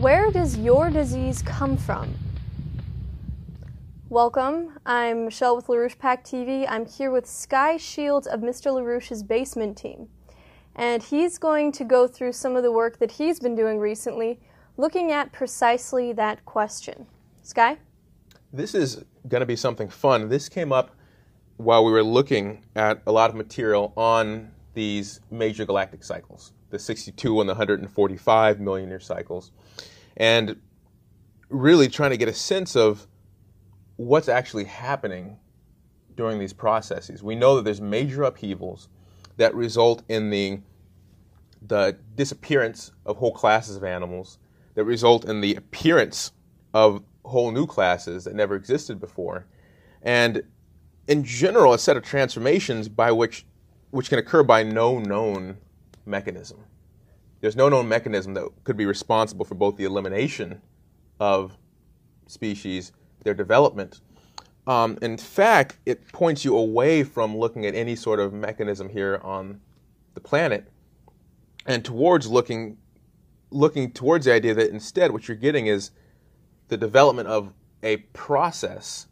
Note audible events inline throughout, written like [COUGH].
Where does your disease come from? Welcome. I'm Michelle with LaRouchePAC TV. I'm here with Sky Shields of Mr. LaRouche's basement team. And he's going to go through some of the work that he's been doing recently, looking at precisely that question. Sky? This is going to be something fun. This came up while we were looking at a lot of material on these major galactic cycles, the 62 and the 145 million year cycles, and really trying to get a sense of what's actually happening during these processes. We know that there's major upheavals that result in the the disappearance of whole classes of animals, that result in the appearance of whole new classes that never existed before, and in general, a set of transformations by which which can occur by no known mechanism. There's no known mechanism that could be responsible for both the elimination of species, their development. Um, in fact, it points you away from looking at any sort of mechanism here on the planet and towards looking looking towards the idea that instead what you're getting is the development of a process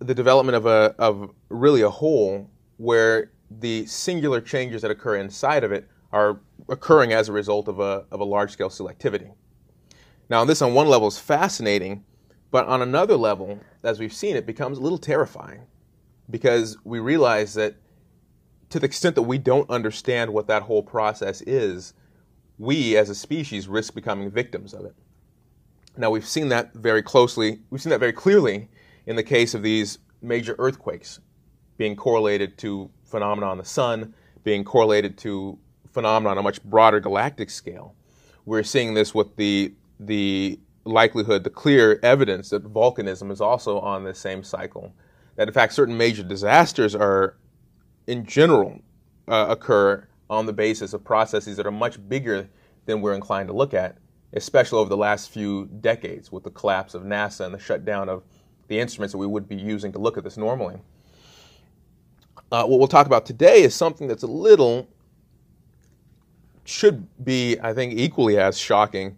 the development of a of really a whole where the singular changes that occur inside of it are occurring as a result of a of a large scale selectivity. Now, this on one level is fascinating, but on another level, as we've seen, it becomes a little terrifying because we realize that to the extent that we don't understand what that whole process is, we as a species risk becoming victims of it. Now, we've seen that very closely, we've seen that very clearly in the case of these major earthquakes being correlated to phenomena on the sun, being correlated to phenomena on a much broader galactic scale. We're seeing this with the the likelihood, the clear evidence that volcanism is also on the same cycle. That in fact, certain major disasters are, in general, uh, occur on the basis of processes that are much bigger than we're inclined to look at, especially over the last few decades with the collapse of NASA and the shutdown of the instruments that we would be using to look at this normally. Uh, what we'll talk about today is something that's a little, should be, I think, equally as shocking,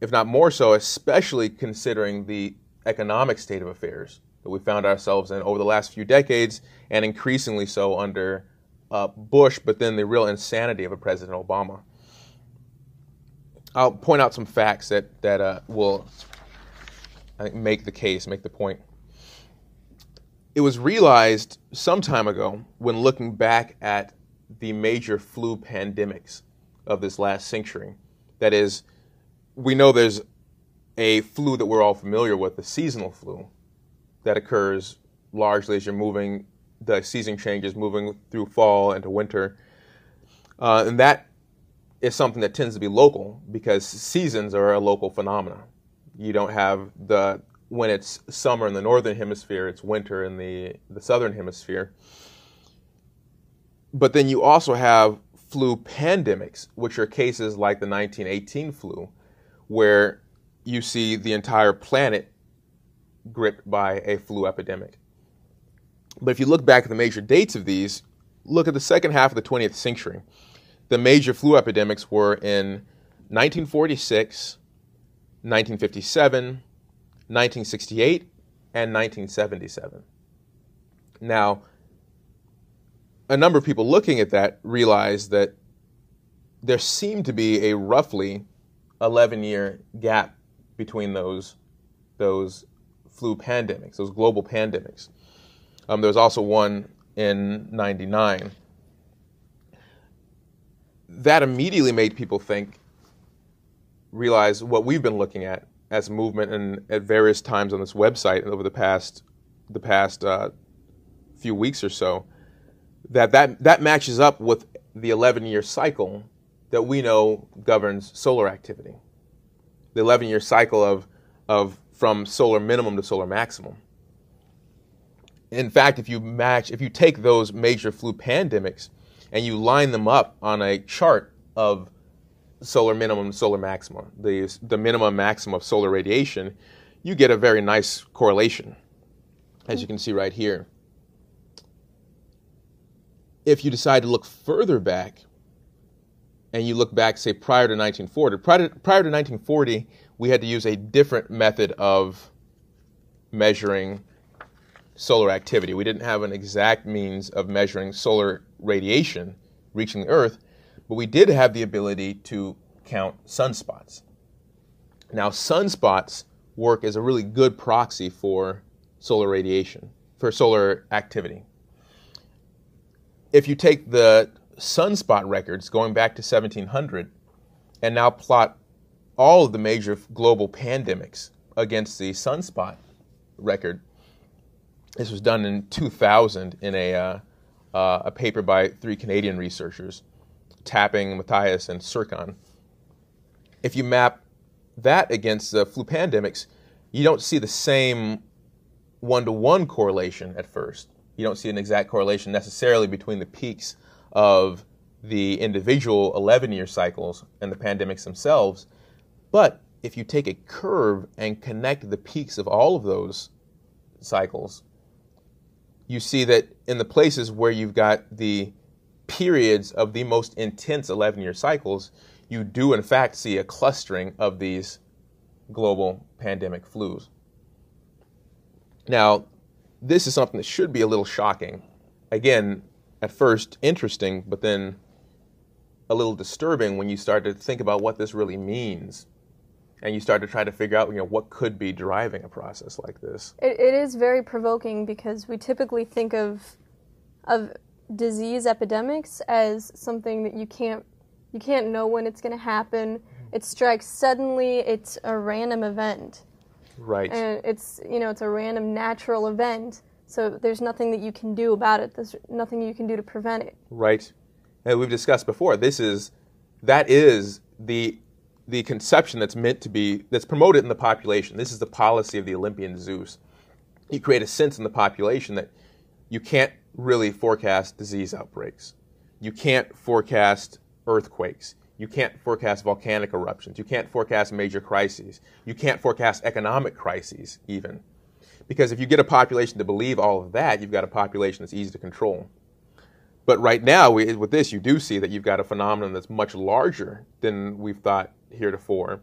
if not more so, especially considering the economic state of affairs that we found ourselves in over the last few decades, and increasingly so under uh, Bush, but then the real insanity of a President Obama. I'll point out some facts that, that uh, will I think, make the case, make the point. It was realized some time ago when looking back at the major flu pandemics of this last century. That is, we know there's a flu that we're all familiar with, the seasonal flu, that occurs largely as you're moving, the season changes, moving through fall into winter. Uh, and that is something that tends to be local because seasons are a local phenomenon you don't have the when it's summer in the northern hemisphere, it's winter in the, the southern hemisphere. But then you also have flu pandemics, which are cases like the 1918 flu, where you see the entire planet gripped by a flu epidemic. But if you look back at the major dates of these, look at the second half of the 20th century. The major flu epidemics were in 1946, 1957, 1968, and 1977. Now, a number of people looking at that realized that there seemed to be a roughly 11 year gap between those, those flu pandemics, those global pandemics. Um, there was also one in 99. That immediately made people think realize what we've been looking at as a movement and at various times on this website over the past the past uh, few weeks or so that, that that matches up with the 11 year cycle that we know governs solar activity the 11 year cycle of of from solar minimum to solar maximum in fact if you match if you take those major flu pandemics and you line them up on a chart of solar minimum, solar maximum, the, the minimum maximum of solar radiation, you get a very nice correlation, as you can see right here. If you decide to look further back, and you look back, say, prior to 1940, prior to, prior to 1940, we had to use a different method of measuring solar activity. We didn't have an exact means of measuring solar radiation reaching the Earth, but we did have the ability to count sunspots. Now, sunspots work as a really good proxy for solar radiation, for solar activity. If you take the sunspot records going back to 1700 and now plot all of the major global pandemics against the sunspot record, this was done in 2000 in a, uh, uh, a paper by three Canadian researchers, Tapping, Mathias, and Surkan. If you map that against the flu pandemics, you don't see the same one to one correlation at first. You don't see an exact correlation necessarily between the peaks of the individual 11 year cycles and the pandemics themselves. But if you take a curve and connect the peaks of all of those cycles, you see that in the places where you've got the periods of the most intense 11 year cycles, you do in fact see a clustering of these global pandemic flus. Now, this is something that should be a little shocking. Again, at first interesting, but then a little disturbing when you start to think about what this really means. And you start to try to figure out, you know, what could be driving a process like this. It, it is very provoking because we typically think of of disease epidemics as something that you can't you can't know when it's going to happen. It strikes suddenly. It's a random event. Right. And it's you know it's a random natural event. So there's nothing that you can do about it. There's nothing you can do to prevent it. Right. And we've discussed before. This is that is the the conception that's meant to be that's promoted in the population. This is the policy of the Olympian Zeus. You create a sense in the population that you can't really forecast disease outbreaks. You can't forecast earthquakes. You can't forecast volcanic eruptions. You can't forecast major crises. You can't forecast economic crises, even. Because if you get a population to believe all of that, you've got a population that's easy to control. But right now, we, with this, you do see that you've got a phenomenon that's much larger than we've thought heretofore,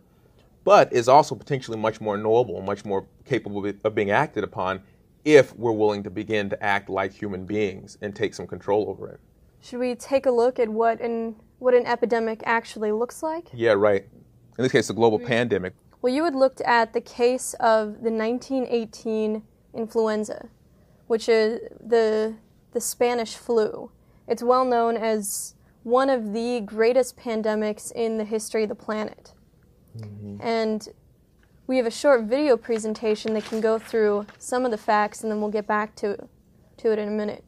but is also potentially much more knowable, much more capable of being acted upon if we're willing to begin to act like human beings and take some control over it. Should we take a look at what an what an epidemic actually looks like? Yeah, right. In this case, the global pandemic. Well, you had looked at the case of the 1918 influenza, which is the the Spanish flu. It's well known as one of the greatest pandemics in the history of the planet. Mm-hmm. And we have a short video presentation that can go through some of the facts and then we'll get back to to it in a minute.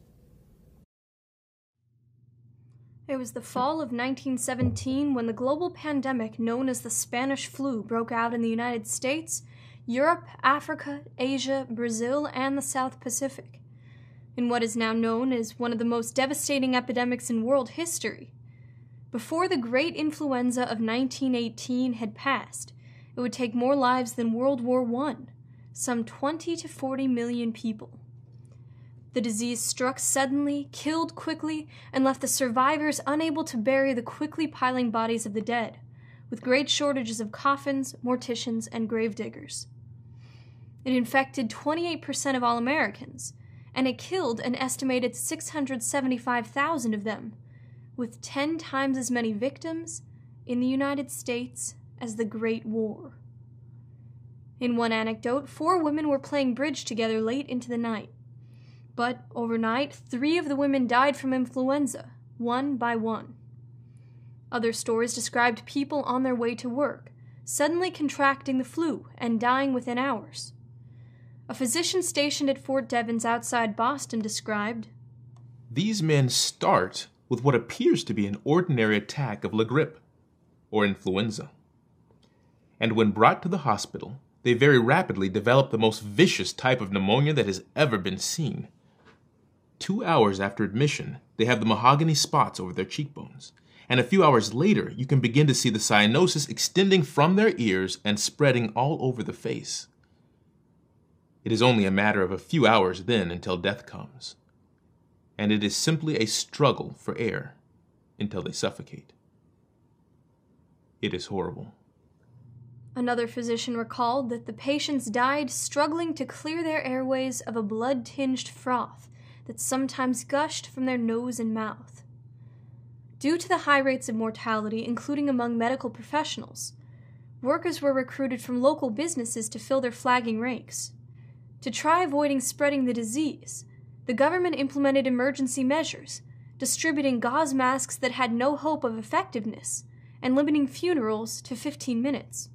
It was the fall of 1917 when the global pandemic known as the Spanish flu broke out in the United States, Europe, Africa, Asia, Brazil, and the South Pacific. In what is now known as one of the most devastating epidemics in world history. Before the great influenza of 1918 had passed, it would take more lives than World War I, some 20 to 40 million people. The disease struck suddenly, killed quickly, and left the survivors unable to bury the quickly piling bodies of the dead, with great shortages of coffins, morticians, and gravediggers. It infected 28% of all Americans, and it killed an estimated 675,000 of them, with 10 times as many victims in the United States as the Great War. In one anecdote, four women were playing bridge together late into the night. But overnight, three of the women died from influenza, one by one. Other stories described people on their way to work, suddenly contracting the flu and dying within hours. A physician stationed at Fort Devens outside Boston described These men start with what appears to be an ordinary attack of la grippe, or influenza. And when brought to the hospital, they very rapidly develop the most vicious type of pneumonia that has ever been seen. Two hours after admission, they have the mahogany spots over their cheekbones. And a few hours later, you can begin to see the cyanosis extending from their ears and spreading all over the face. It is only a matter of a few hours then until death comes. And it is simply a struggle for air until they suffocate. It is horrible. Another physician recalled that the patients died struggling to clear their airways of a blood tinged froth that sometimes gushed from their nose and mouth. Due to the high rates of mortality, including among medical professionals, workers were recruited from local businesses to fill their flagging ranks. To try avoiding spreading the disease, the government implemented emergency measures, distributing gauze masks that had no hope of effectiveness and limiting funerals to 15 minutes.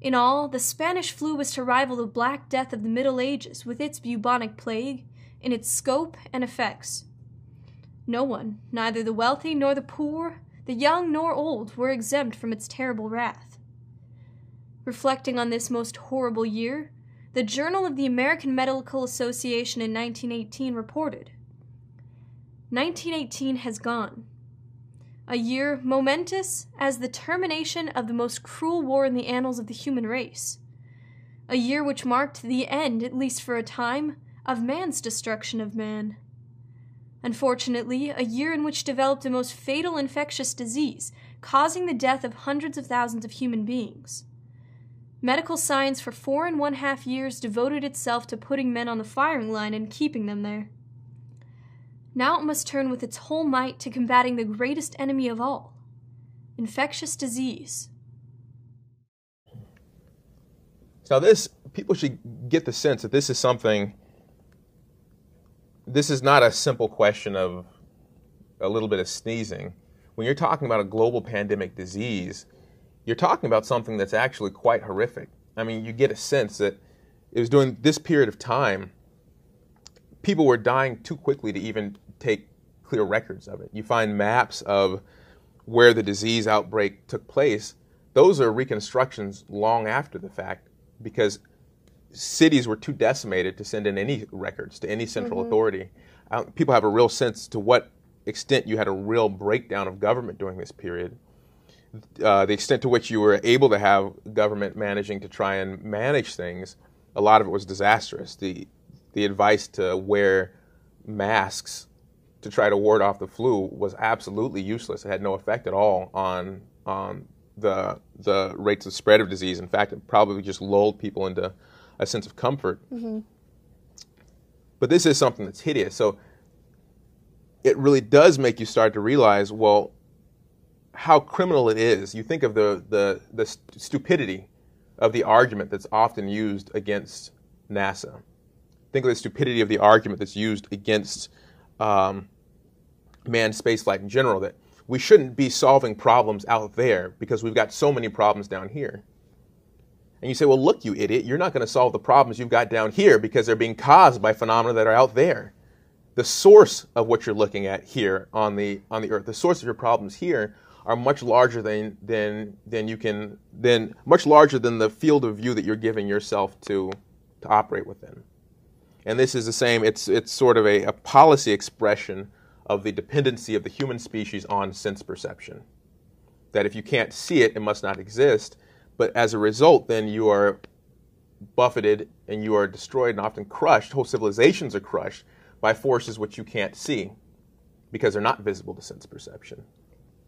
In all, the Spanish flu was to rival the Black Death of the Middle Ages with its bubonic plague in its scope and effects. No one, neither the wealthy nor the poor, the young nor old, were exempt from its terrible wrath. Reflecting on this most horrible year, the Journal of the American Medical Association in 1918 reported 1918 has gone a year momentous as the termination of the most cruel war in the annals of the human race, a year which marked the end, at least for a time, of man's destruction of man. Unfortunately, a year in which developed a most fatal infectious disease, causing the death of hundreds of thousands of human beings. Medical science for four and one half years devoted itself to putting men on the firing line and keeping them there. Now it must turn with its whole might to combating the greatest enemy of all infectious disease. Now, this, people should get the sense that this is something, this is not a simple question of a little bit of sneezing. When you're talking about a global pandemic disease, you're talking about something that's actually quite horrific. I mean, you get a sense that it was during this period of time, people were dying too quickly to even take clear records of it. You find maps of where the disease outbreak took place. Those are reconstructions long after the fact because cities were too decimated to send in any records to any central mm-hmm. authority. People have a real sense to what extent you had a real breakdown of government during this period. Uh, the extent to which you were able to have government managing to try and manage things, a lot of it was disastrous. The the advice to wear masks to try to ward off the flu was absolutely useless. It had no effect at all on on the the rates of spread of disease. In fact, it probably just lulled people into a sense of comfort. Mm-hmm. But this is something that's hideous. So it really does make you start to realize, well, how criminal it is. You think of the the, the stupidity of the argument that's often used against NASA. Think of the stupidity of the argument that's used against um, manned spaceflight in general that we shouldn't be solving problems out there because we've got so many problems down here. And you say, well, look, you idiot, you're not going to solve the problems you've got down here because they're being caused by phenomena that are out there. The source of what you're looking at here on the on the earth, the source of your problems here are much larger than than than you can than much larger than the field of view that you're giving yourself to to operate within. And this is the same, it's it's sort of a, a policy expression of the dependency of the human species on sense perception. That if you can't see it, it must not exist. But as a result, then you are buffeted and you are destroyed and often crushed. Whole civilizations are crushed by forces which you can't see because they're not visible to sense perception.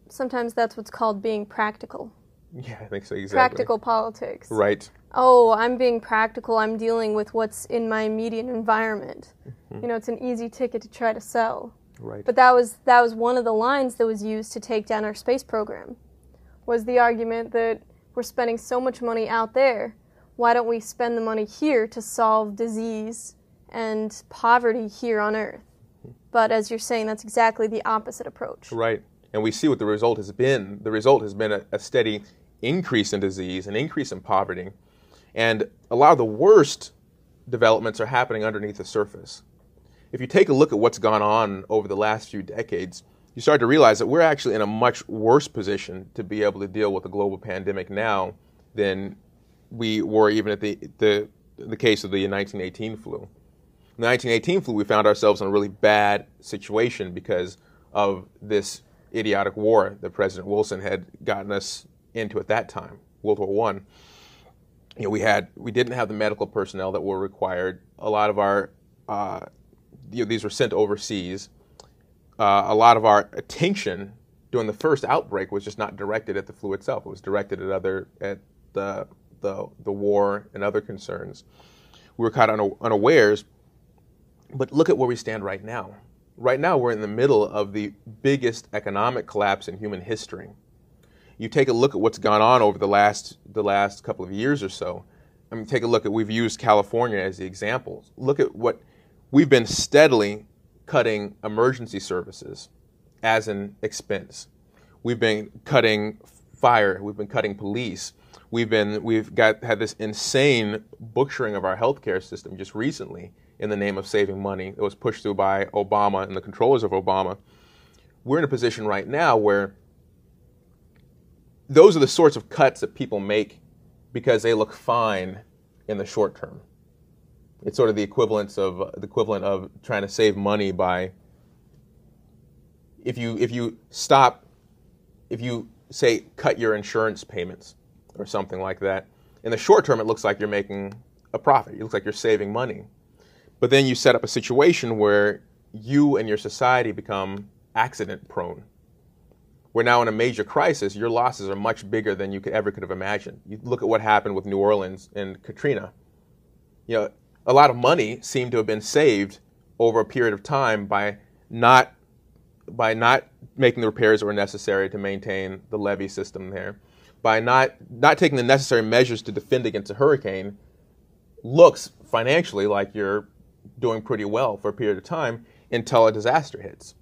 Sometimes that's what's called being practical. Yeah, I think so, exactly. Practical politics. Right. Oh, I'm being practical. I'm dealing with what's in my immediate environment. Mm-hmm. You know, it's an easy ticket to try to sell. Right. But that was that was one of the lines that was used to take down our space program. Was the argument that we're spending so much money out there, why don't we spend the money here to solve disease and poverty here on Earth? But as you're saying, that's exactly the opposite approach. Right. And we see what the result has been. The result has been a, a steady increase in disease, an increase in poverty. And a lot of the worst developments are happening underneath the surface if you take a look at what's gone on over the last few decades, you start to realize that we're actually in a much worse position to be able to deal with a global pandemic now than we were even at the, the, the case of the 1918 flu. In the 1918 flu, we found ourselves in a really bad situation because of this idiotic war that President Wilson had gotten us into at that time, World War One. You know, we had we didn't have the medical personnel that were required. A lot of our uh, you know, these were sent overseas. Uh, a lot of our attention during the first outbreak was just not directed at the flu itself. It was directed at other at the the, the war and other concerns. We were caught unawares. But look at where we stand right now. Right now, we're in the middle of the biggest economic collapse in human history. You take a look at what's gone on over the last the last couple of years or so. I mean, take a look at we've used California as the example. Look at what we've been steadily cutting emergency services as an expense. We've been cutting fire. We've been cutting police. We've been we've got had this insane butchering of our healthcare system just recently in the name of saving money. It was pushed through by Obama and the controllers of Obama. We're in a position right now where those are the sorts of cuts that people make because they look fine in the short term. It's sort of the equivalence of the equivalent of trying to save money by if you if you stop if you say cut your insurance payments or something like that in the short term it looks like you're making a profit. It looks like you're saving money. But then you set up a situation where you and your society become accident prone. We're now in a major crisis. Your losses are much bigger than you could ever could have imagined. You look at what happened with new orleans and katrina. You know a lot of money seemed to have been saved over a period of time by not by not making the repairs that were necessary to maintain the levee system there, by not not taking the necessary measures to defend against a hurricane, looks financially like you're doing pretty well for a period of time until a disaster hits.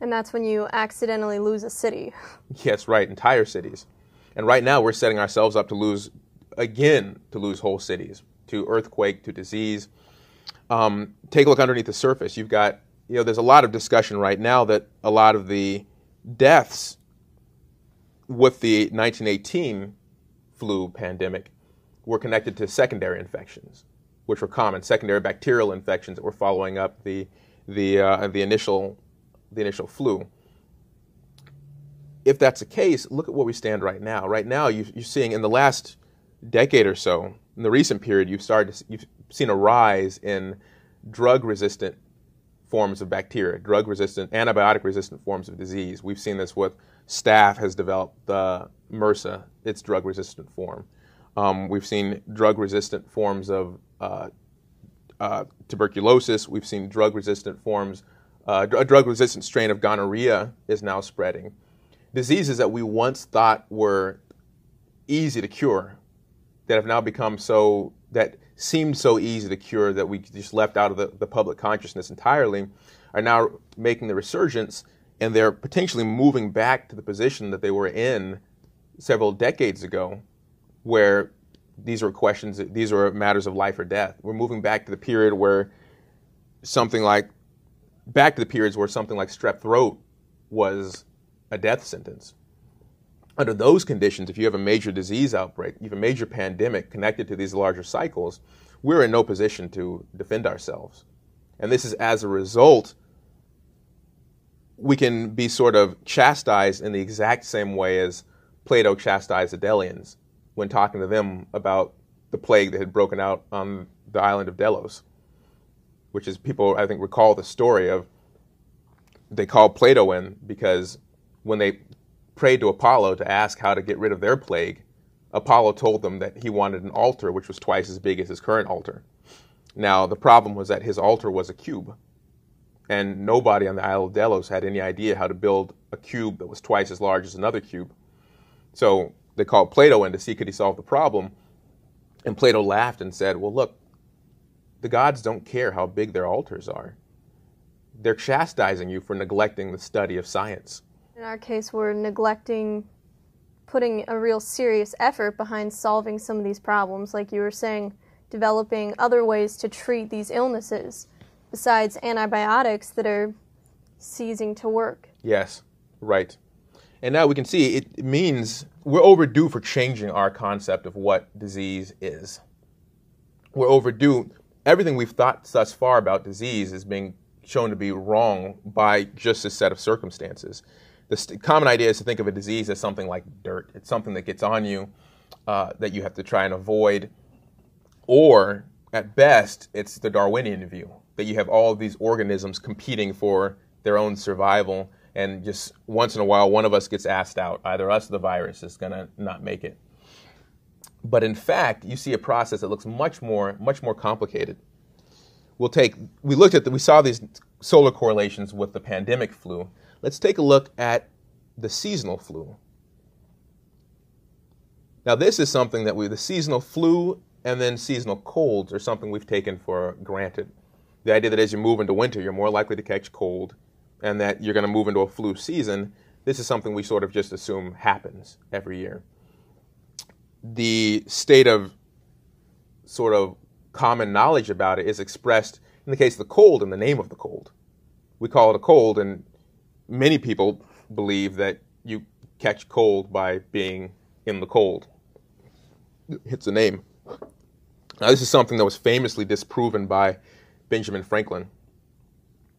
And that's when you accidentally lose a city. [LAUGHS] Yes, right, entire cities. And right now we're setting ourselves up to lose again to lose whole cities to earthquake to disease. Um, take a look underneath the surface. You've got you know, there's a lot of discussion right now that a lot of the deaths with the 1918 flu pandemic were connected to secondary infections, which were common secondary bacterial infections that were following up the the uh, the initial the initial flu. If that's the case, look at where we stand right now. Right now, you, are seeing in the last decade or so, in the recent period, you've started to, you've seen a rise in drug resistant forms of bacteria, drug resistant, antibiotic resistant forms of disease. We've seen this with staph has developed the MRSA, its drug resistant form. Um, we've seen drug resistant forms of uh, uh, tuberculosis. We've seen drug resistant forms, uh, a drug resistant strain of gonorrhea is now spreading. Diseases that we once thought were easy to cure that have now become so that seemed so easy to cure that we just left out of the, the public consciousness entirely are now making the resurgence and they're potentially moving back to the position that they were in several decades ago where these were questions these were matters of life or death. We're moving back to the period where something like back to the periods where something like strep throat was a death sentence under those conditions, if you have a major disease outbreak, you have a major pandemic connected to these larger cycles, we're in no position to defend ourselves. And this is as a result, we can be sort of chastised in the exact same way as Plato chastised the Delians when talking to them about the plague that had broken out on the island of Delos, which is people, I think, recall the story of they called Plato in because when they prayed to Apollo to ask how to get rid of their plague, Apollo told them that he wanted an altar which was twice as big as his current altar. Now, the problem was that his altar was a cube, and nobody on the Isle of Delos had any idea how to build a cube that was twice as large as another cube. So they called Plato in to see could he solve the problem, and Plato laughed and said, Well, look, the gods don't care how big their altars are. They're chastising you for neglecting the study of science. In our case, we're neglecting putting a real serious effort behind solving some of these problems, like you were saying, developing other ways to treat these illnesses besides antibiotics that are ceasing to work. Yes, right. And now we can see it means we're overdue for changing our concept of what disease is. We're overdue. Everything we've thought thus far about disease is being shown to be wrong by just a set of circumstances the common idea is to think of a disease as something like dirt. It's something that gets on you uh, that you have to try and avoid. Or, at best, it's the Darwinian view that you have all these organisms competing for their own survival and just once in a while, one of us gets asked out. Either us or the virus is going to not make it. But in fact, you see a process that looks much more, much more complicated. We'll take, we looked at, the, we saw these solar correlations with the pandemic flu. Let's take a look at the seasonal flu. Now, this is something that we, the seasonal flu and then seasonal colds are something we've taken for granted. The idea that as you move into winter, you're more likely to catch cold and that you're going to move into a flu season, this is something we sort of just assume happens every year. The state of sort of common knowledge about it is expressed in the case of the cold in the name of the cold. We call it a cold, and many people believe that you catch cold by being in the cold. It's a name. Now, this is something that was famously disproven by Benjamin Franklin,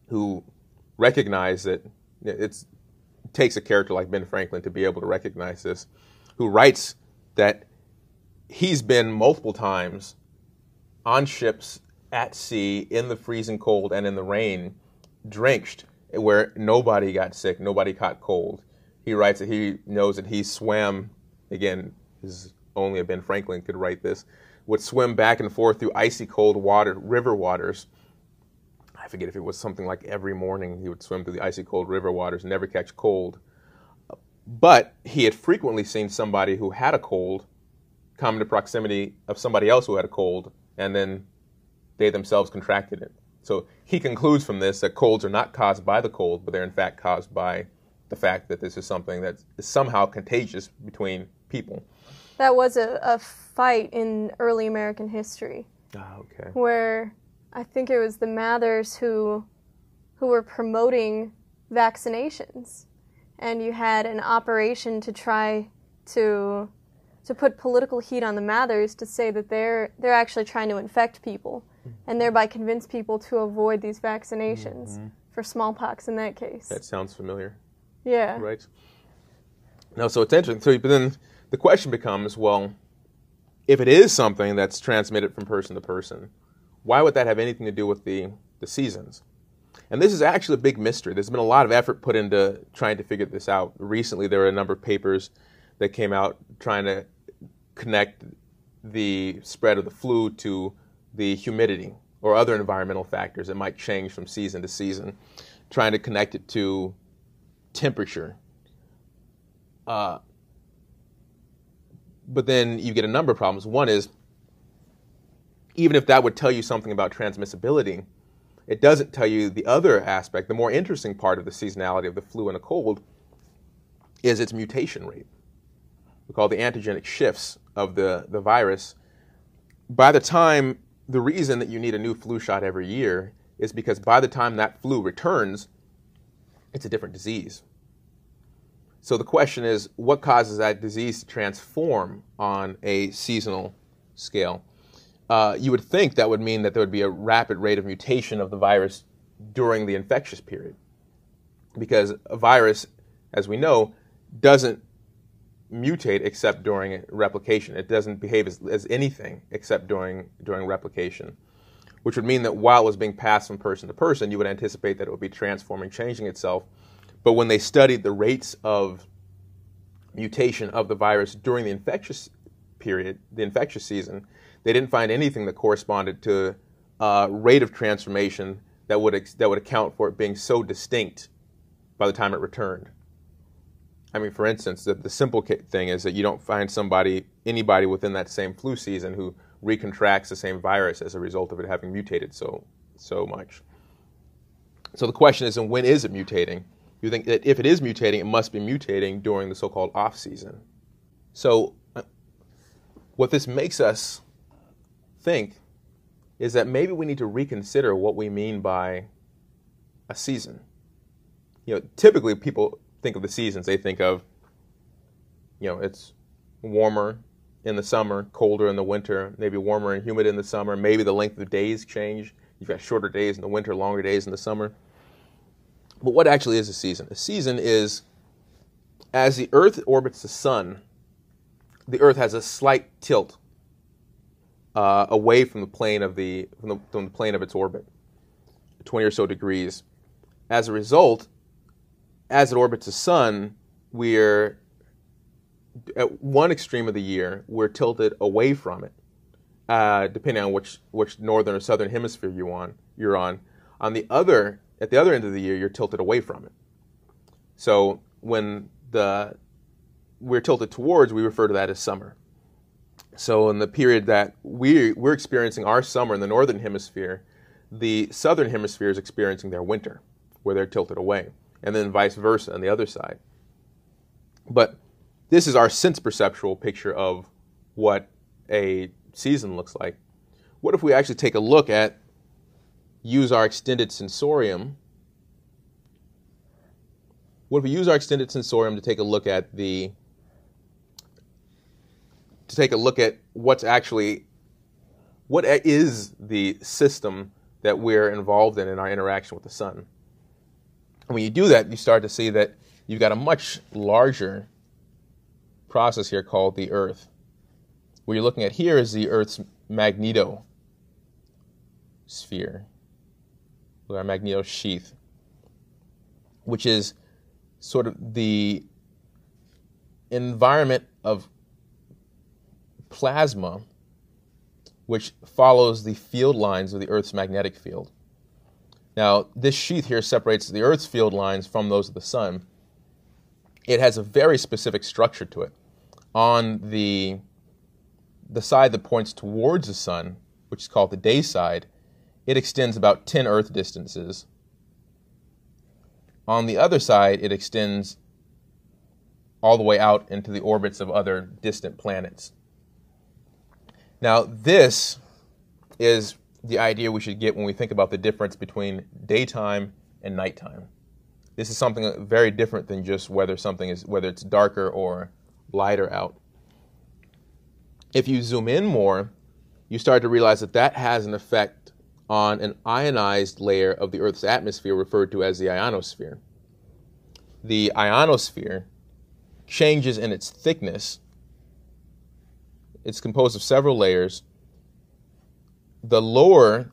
who recognized that it takes a character like Ben Franklin to be able to recognize this, who writes that he's been multiple times on ships at sea in the freezing cold and in the rain, drenched, where nobody got sick, nobody caught cold. He writes that he knows that he swam, again, is only a Ben Franklin could write this, would swim back and forth through icy cold water, river waters. I forget if it was something like every morning he would swim through the icy cold river waters, and never catch cold. But he had frequently seen somebody who had a cold come into proximity of somebody else who had a cold, and then they themselves contracted it. So he concludes from this that colds are not caused by the cold, but they're in fact caused by the fact that this is something that is somehow contagious between people. That was a, a fight in early American history. Ah, okay. Where I think it was the Mathers who who were promoting vaccinations. And you had an operation to try to to put political heat on the Mathers to say that they're they're actually trying to infect people and thereby convince people to avoid these vaccinations mm-hmm. for smallpox in that case. That sounds familiar. Yeah. Right. No, so it's interesting. So, but then the question becomes, well, if it is something that's transmitted from person to person, why would that have anything to do with the, the seasons? And this is actually a big mystery. There's been a lot of effort put into trying to figure this out. Recently, there were a number of papers that came out trying to connect the spread of the flu to the humidity or other environmental factors that might change from season to season, trying to connect it to temperature. Uh, but then you get a number of problems. One is, even if that would tell you something about transmissibility, it doesn't tell you the other aspect, the more interesting part of the seasonality of the flu and a cold, is its mutation rate. We call the antigenic shifts of the, the virus. By the time the reason that you need a new flu shot every year is because by the time that flu returns, it's a different disease. So the question is, what causes that disease to transform on a seasonal scale? Uh, you would think that would mean that there would be a rapid rate of mutation of the virus during the infectious period. Because a virus, as we know, doesn't mutate except during replication. It doesn't behave as, as anything except during, during replication, which would mean that while it was being passed from person to person, you would anticipate that it would be transforming, changing itself. But when they studied the rates of mutation of the virus during the infectious period, the infectious season, they didn't find anything that corresponded to a rate of transformation that would, that would account for it being so distinct by the time it returned. I mean, for instance, the, the simple thing is that you don't find somebody, anybody within that same flu season who recontracts the same virus as a result of it having mutated so so much. So the question is, and when is it mutating? You think that if it is mutating, it must be mutating during the so-called off season. So uh, what this makes us think is that maybe we need to reconsider what we mean by a season. You know, typically people think of the seasons, they think of, you know, it's warmer in the summer, colder in the winter, maybe warmer and humid in the summer. Maybe the length of the days change. You've got shorter days in the winter, longer days in the summer. But what actually is a season? A season is as the Earth orbits the sun, the Earth has a slight tilt uh, away from the plane of the from, the from the plane of its orbit, 20 or so degrees. As a result, as it orbits the sun, we're at one extreme of the year, we're tilted away from it, uh, depending on which which northern or southern hemisphere you on you're on. On the other, at the other end of the year, you're tilted away from it. So when the we're tilted towards, we refer to that as summer. So in the period that we we're experiencing our summer in the northern hemisphere, the southern hemisphere is experiencing their winter, where they're tilted away, and then vice versa on the other side. But this is our sense perceptual picture of what a season looks like. What if we actually take a look at use our extended sensorium? What if we use our extended sensorium to take a look at the to take a look at what's actually what is the system that we're involved in in our interaction with the sun. And when you do that, you start to see that you've got a much larger process here called the Earth. What you're looking at here is the Earth's magnetosphere, or our magnetosheath, which is sort of the environment of plasma which follows the field lines of the Earth's magnetic field. Now, this sheath here separates the Earth's field lines from those of the Sun. It has a very specific structure to it. On the, the side that points towards the Sun, which is called the day side, it extends about 10 Earth distances. On the other side, it extends all the way out into the orbits of other distant planets. Now, this is the idea we should get when we think about the difference between daytime and nighttime. This is something very different than just whether something is whether it's darker or lighter out. If you zoom in more, you start to realize that that has an effect on an ionized layer of the Earth's atmosphere referred to as the ionosphere. The ionosphere changes in its thickness it's composed of several layers. The lower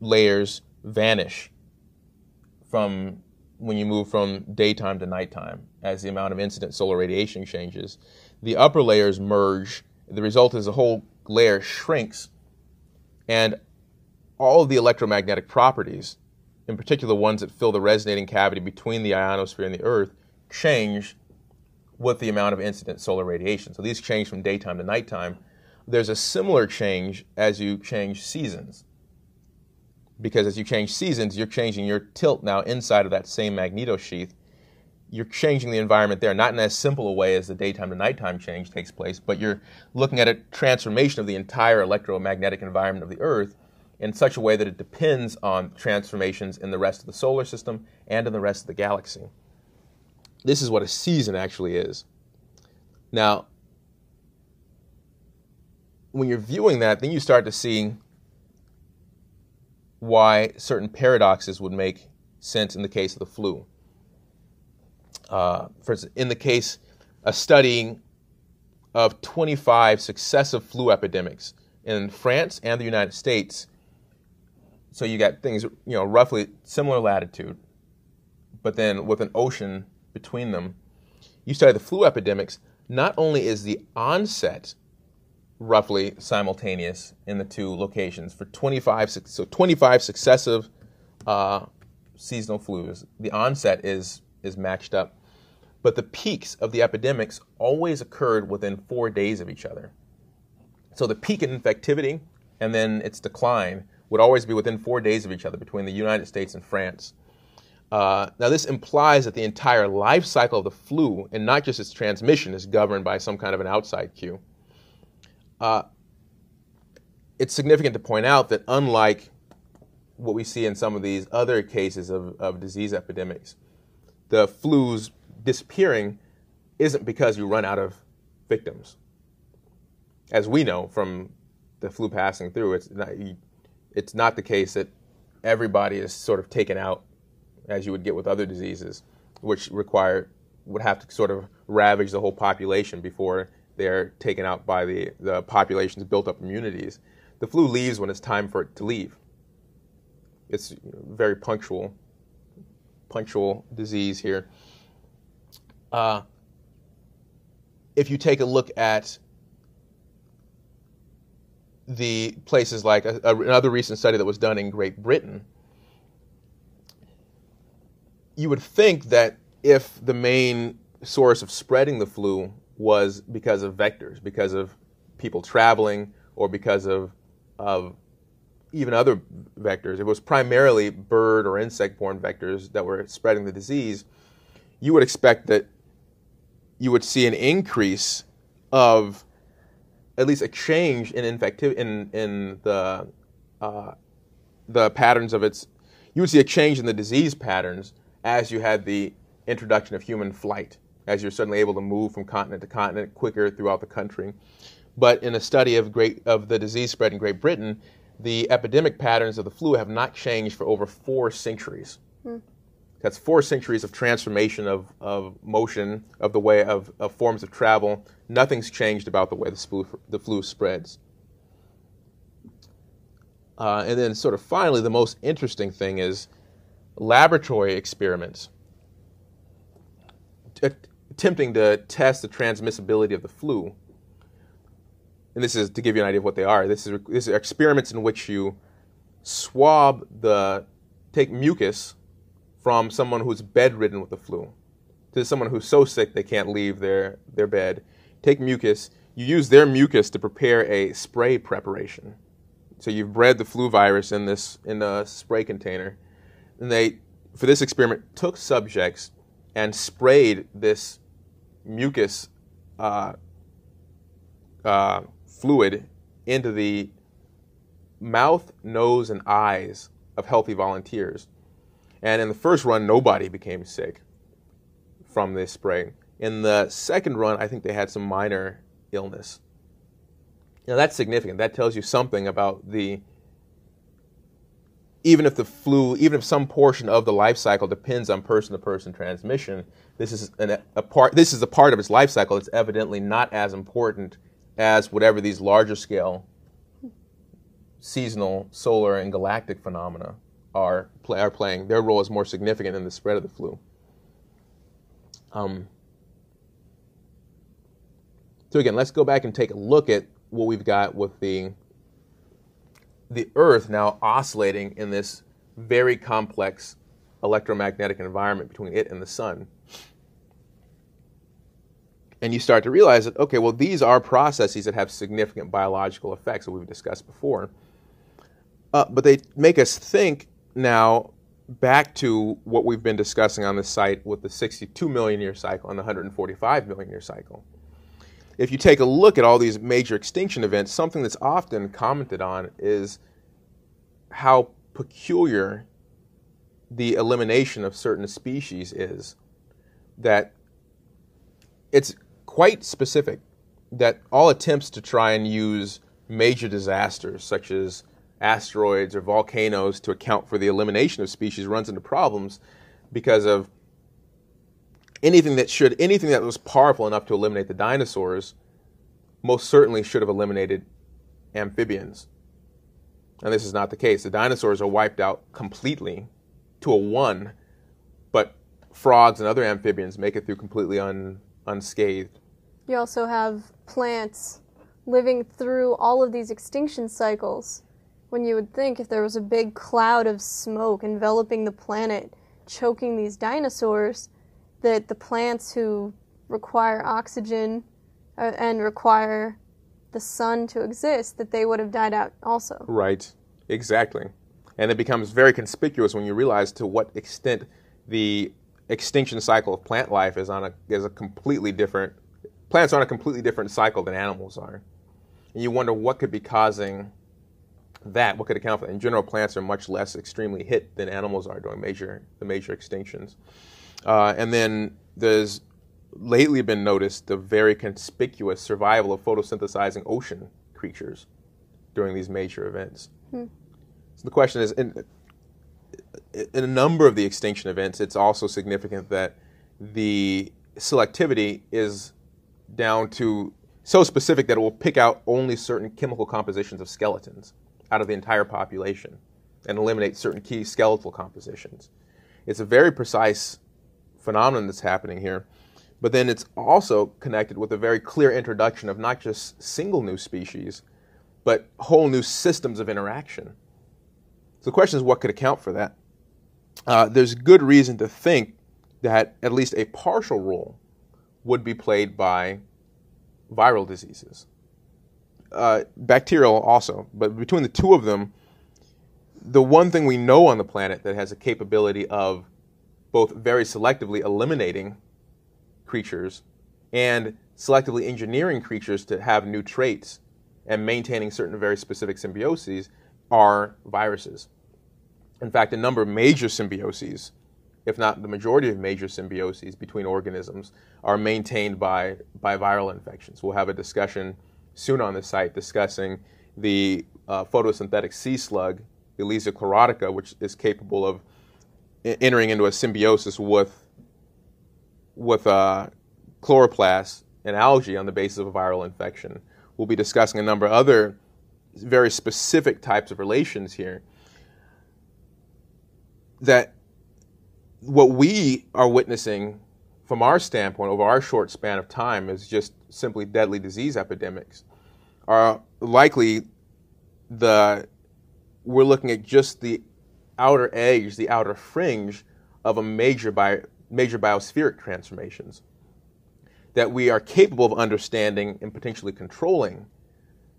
layers vanish from when you move from daytime to nighttime as the amount of incident solar radiation changes. The upper layers merge. The result is the whole layer shrinks, and all of the electromagnetic properties, in particular the ones that fill the resonating cavity between the ionosphere and the Earth, change with the amount of incident solar radiation. So these change from daytime to nighttime. There's a similar change as you change seasons. Because as you change seasons, you're changing your tilt now inside of that same magnetosheath. You're changing the environment there, not in as simple a way as the daytime to nighttime change takes place, but you're looking at a transformation of the entire electromagnetic environment of the Earth in such a way that it depends on transformations in the rest of the solar system and in the rest of the galaxy. This is what a season actually is. Now, when you're viewing that, then you start to see why certain paradoxes would make sense in the case of the flu. Uh, for instance, in the case of studying of 25 successive flu epidemics in France and the United States, so you got things, you know, roughly similar latitude, but then with an ocean between them, you study the flu epidemics, not only is the onset roughly simultaneous in the two locations for 25 so 25 successive uh, seasonal flus. The onset is is matched up but the peaks of the epidemics always occurred within four days of each other. So the peak in infectivity and then its decline would always be within four days of each other between the united states and france. Uh, now, this implies that the entire life cycle of the flu, and not just its transmission, is governed by some kind of an outside cue. Uh, it's significant to point out that unlike what we see in some of these other cases of, of disease epidemics, the flu's disappearing isn't because you run out of victims. As we know from the flu passing through, it's not, it's not the case that everybody is sort of taken out as you would get with other diseases, which require would have to sort of ravage the whole population before they're taken out by the, the population's built up immunities. The flu leaves when it's time for it to leave. It's very punctual, punctual disease here. Uh, if you take a look at the places like a, a, another recent study that was done in Great Britain, you would think that if the main source of spreading the flu was because of vectors, because of people traveling, or because of, of even other vectors, it was primarily bird or insect borne vectors that were spreading the disease, you would expect that you would see an increase of at least a change in infectivity in in the uh, the patterns of its. You would see a change in the disease patterns as you had the introduction of human flight, as you're suddenly able to move from continent to continent quicker throughout the country. But in a study of great of the disease spread in Great Britain, the epidemic patterns of the flu have not changed for over four centuries. Hmm. That's four centuries of transformation of, of motion, of the way of, of forms of travel. Nothing's changed about the way the flu, the flu spreads. Uh, and then, sort of finally, the most interesting thing is laboratory experiments attempting to test the transmissibility of the flu. And this is to give you an idea of what they are. This is, this is experiments in which you swab the, take mucus from someone who's bedridden with the flu to someone who's so sick they can't leave their, their bed. Take mucus. You use their mucus to prepare a spray preparation. So you've bred the flu virus in this in a spray container, and they, for this experiment, took subjects and sprayed this mucus uh, uh, fluid into the mouth, nose, and eyes of healthy volunteers. And in the first run, nobody became sick from this spray. In the second run, I think they had some minor illness. Now that's significant. That tells you something about the even if the flu, even if some portion of the life cycle depends on person-to-person transmission, this is an, a part. This is a part of its life cycle. It's evidently not as important as whatever these larger scale seasonal, solar, and galactic phenomena are, play, are playing, their role is more significant in the spread of the flu. Um, so again, let's go back and take a look at what we've got with the the Earth now oscillating in this very complex electromagnetic environment between it and the sun. And you start to realize that, okay, well, these are processes that have significant biological effects that we've discussed before. Uh, but they make us think now back to what we've been discussing on the site with the 62 million year cycle and the 145 million year cycle. If you take a look at all these major extinction events, something that's often commented on is how peculiar the elimination of certain species is. That it's quite specific, that all attempts to try and use major disasters such as asteroids or volcanoes to account for the elimination of species runs into problems because of anything that should anything that was powerful enough to eliminate the dinosaurs most certainly should have eliminated amphibians. And this is not the case. The dinosaurs are wiped out completely to a one, but frogs and other amphibians make it through completely un, unscathed. You also have plants living through all of these extinction cycles when you would think if there was a big cloud of smoke enveloping the planet, choking these dinosaurs, that the plants who require oxygen uh, and require the sun to exist, that they would have died out also. Right, exactly. And it becomes very conspicuous when you realize to what extent the extinction cycle of plant life is on a is a completely different plants are on a completely different cycle than animals are. And you wonder what could be causing that, what could account for that? In general, plants are much less extremely hit than animals are during major the major extinctions. Uh, and then there's lately been noticed the very conspicuous survival of photosynthesizing ocean creatures during these major events. Hmm. So the question is, in, in a number of the extinction events, it's also significant that the selectivity is down to so specific that it will pick out only certain chemical compositions of skeletons out of the entire population and eliminate certain key skeletal compositions. it's a very precise phenomenon that's happening here. But then it's also connected with a very clear introduction of not just single new species, but whole new systems of interaction. So the question is what could account for that? Uh, there's good reason to think that at least a partial role would be played by viral diseases. Uh, bacterial also, but between the two of them, the one thing we know on the planet that has a capability of both very selectively eliminating creatures and selectively engineering creatures to have new traits and maintaining certain very specific symbioses are viruses. In fact, a number of major symbioses, if not the majority of major symbioses between organisms, are maintained by, by viral infections. We'll have a discussion soon on the site discussing the uh, photosynthetic sea slug, Elysia chlorotica, which is capable of entering into a symbiosis with, with uh, chloroplasts and algae on the basis of a viral infection. We'll be discussing a number of other very specific types of relations here that what we are witnessing from our standpoint over our short span of time is just simply deadly disease epidemics are likely the we're looking at just the outer edge, the outer fringe of a major bio, major biospheric transformations that we are capable of understanding and potentially controlling,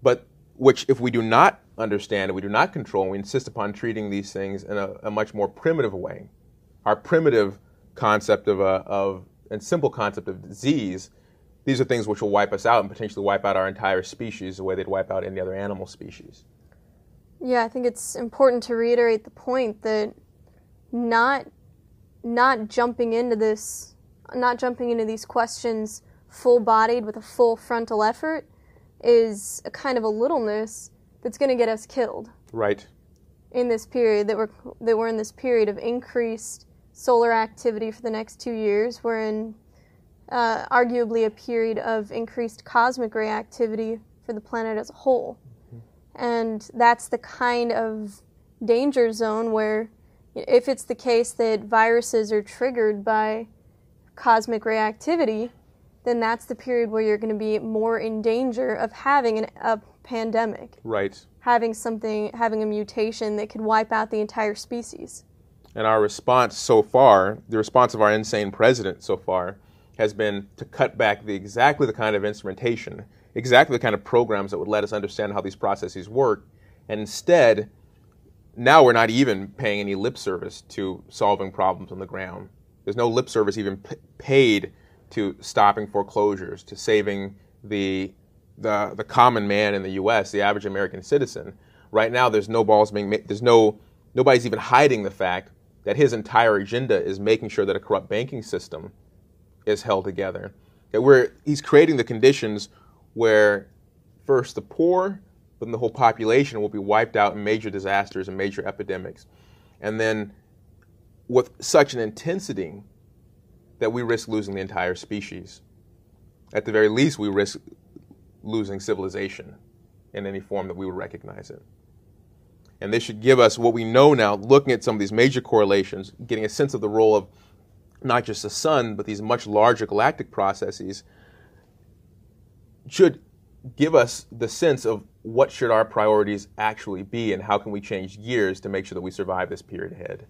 but which if we do not understand and we do not control, we insist upon treating these things in a, a much more primitive way. Our primitive concept of, a, of and simple concept of disease, these are things which will wipe us out and potentially wipe out our entire species the way they'd wipe out any other animal species. Yeah, I think it's important to reiterate the point that not not jumping into this not jumping into these questions full bodied with a full frontal effort is a kind of a littleness that's going to get us killed. Right. In this period that we're that we're in this period of increased solar activity for the next two years, we're in uh, arguably a period of increased cosmic ray activity for the planet as a whole. And that's the kind of danger zone where, if it's the case that viruses are triggered by cosmic ray activity, then that's the period where you're going to be more in danger of having an, a pandemic. Right. Having something, having a mutation that could wipe out the entire species. And our response so far, the response of our insane president so far, has been to cut back the exactly the kind of instrumentation, exactly the kind of programs that would let us understand how these processes work, and instead, now we're not even paying any lip service to solving problems on the ground. There's no lip service even paid to stopping foreclosures, to saving the, the, the common man in the U.S., the average American citizen. Right now, there's no balls being made. There's no nobody's even hiding the fact that his entire agenda is making sure that a corrupt banking system is held together. That we're, he's creating the conditions where first the poor, then the whole population will be wiped out in major disasters and major epidemics. And then with such an intensity that we risk losing the entire species. At the very least, we risk losing civilization in any form that we would recognize it. And this should give us what we know now, looking at some of these major correlations, getting a sense of the role of not just the sun, but these much larger galactic processes, should give us the sense of what should our priorities actually be and how can we change gears to make sure that we survive this period ahead.